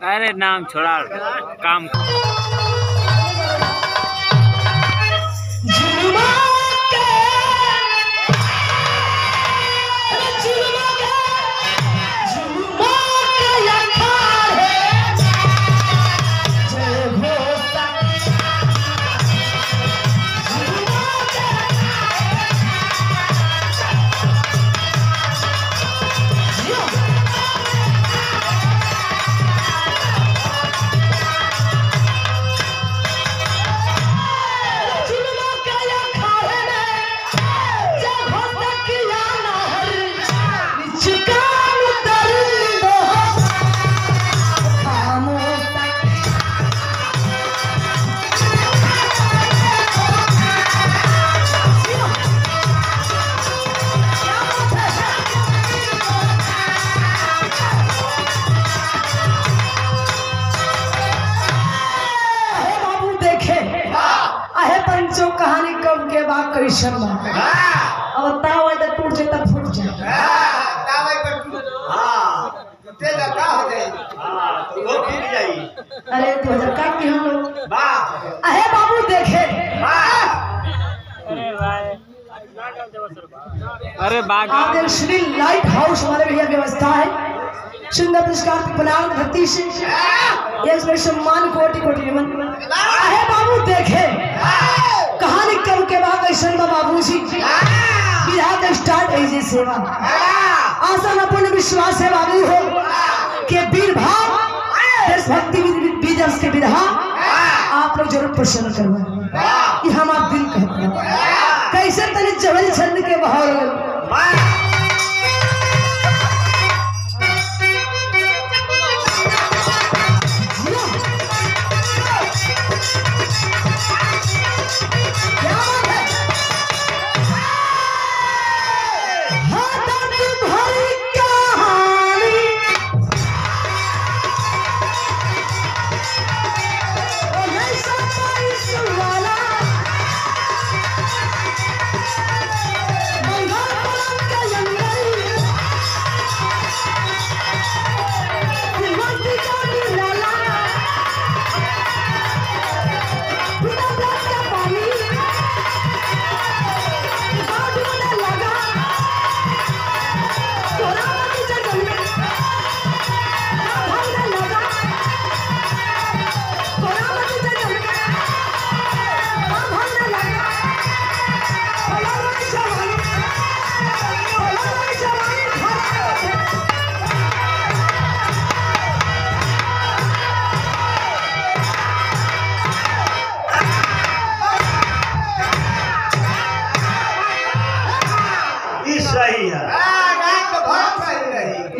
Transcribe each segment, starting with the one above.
अरे नाम छोड़ा। काम पंचो कहानी कब के बा कैसन बा अब ताव तो टूट जाए तब फूट जाए। अरे दो हज़ार का की हम लोग। अहे बाबू देखे। अरे बाग। आगे श्री लाइट हाउस हमारे भैया व्यवस्था है। सुंदर पुरस्कार बनाल धरती से। एक में सम्मान कोटि कोटि नमन अहे बाबू देखे। के बाद ऐसा बाबू जी बिहार का स्टार्ट ऐसे सेवा। आसान अपन विश्वास है बाबू हो के वीर भाव देशभक्ति विजय के विधा, आप लोग ज़रूर प्रसन्न करवा हमारा दिल कहता हैं। कैसे तरी जबल छंद के बहाव हाँ,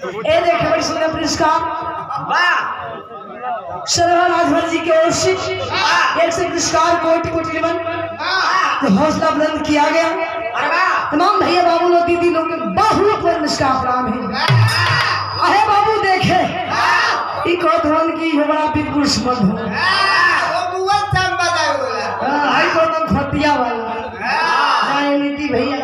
ए देखे बड़ी सुंदर पुरस्कार सरवा राजभर जी के ओर से एक से पुरस्कार कोटि कोटि नमन जो हौसला बुलंद किया गया। तमाम भैया बाबू लोग दीदी लोग के बाहुओं पर निष्काम प्रणाम है। अहे बाबू देखे। ई कौन की हो बड़ा पीर पुरुष मत हो हाई को तुम खतिया वाला। जाए नीति भैया।